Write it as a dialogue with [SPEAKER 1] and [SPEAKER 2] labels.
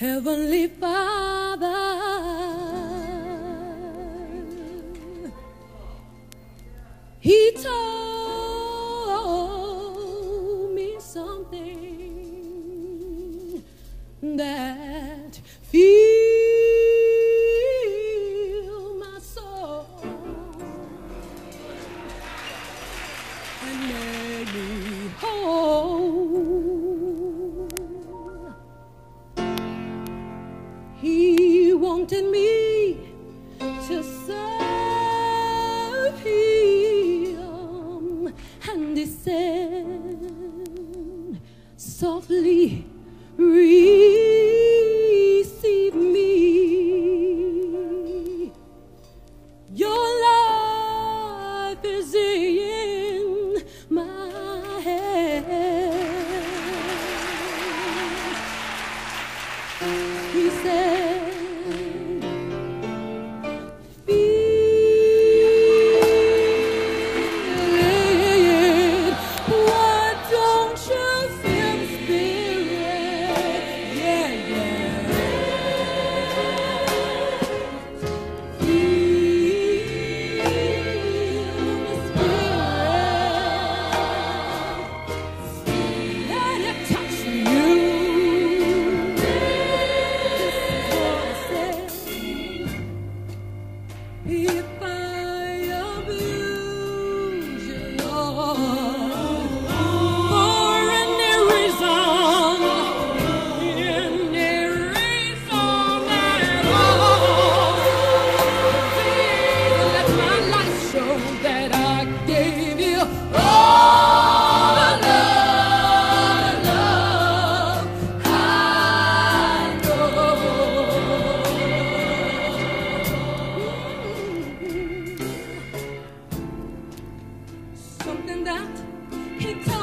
[SPEAKER 1] Heavenly Father, He told me something that filled softly read. Oh. Anytime.